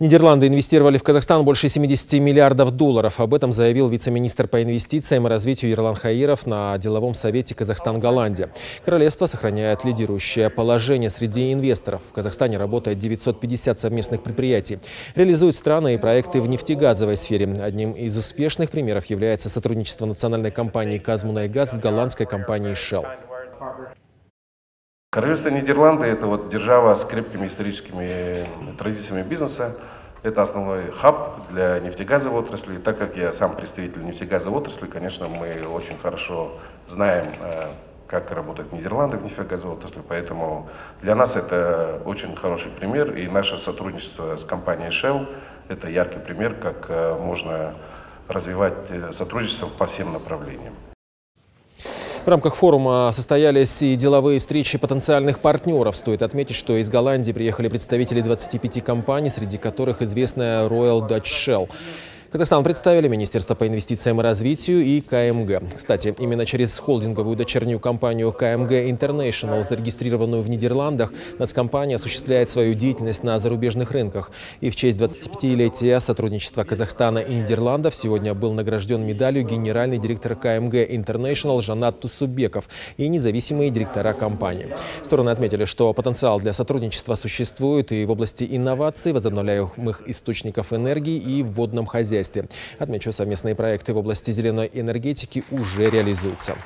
Нидерланды инвестировали в Казахстан больше 70 миллиардов долларов. Об этом заявил вице-министр по инвестициям и развитию Ерлан Хаиров на деловом совете Казахстан-Голландия. Королевство сохраняет лидирующее положение среди инвесторов. В Казахстане работает 950 совместных предприятий. Реализуют страны и проекты в нефтегазовой сфере. Одним из успешных примеров является сотрудничество национальной компании «Казмунайгаз» с голландской компанией «Shell». Королевство Нидерланды – это вот держава с крепкими историческими традициями бизнеса. Это основной хаб для нефтегазовой отрасли. Так как я сам представитель нефтегазовой отрасли, конечно, мы очень хорошо знаем, э, как работают Нидерланды в нефтегазовой отрасли. Поэтому для нас это очень хороший пример. И наше сотрудничество с компанией Shell – это яркий пример, как э, можно развивать э, сотрудничество по всем направлениям. В рамках форума состоялись и деловые встречи потенциальных партнеров. Стоит отметить, что из Голландии приехали представители 25 компаний, среди которых известная Royal Dutch Shell. Казахстан представили Министерство по инвестициям и развитию и КМГ. Кстати, именно через холдинговую дочернюю компанию КМГ International, зарегистрированную в Нидерландах, нацкомпания осуществляет свою деятельность на зарубежных рынках. И в честь 25-летия сотрудничества Казахстана и Нидерландов сегодня был награжден медалью генеральный директор КМГ International Жанат Тусубеков и независимые директора компании. Стороны отметили, что потенциал для сотрудничества существует и в области инноваций, возобновляемых источников энергии и в водном хозяйстве хозяйстве. Отмечу, совместные проекты в области зеленой энергетики уже реализуются.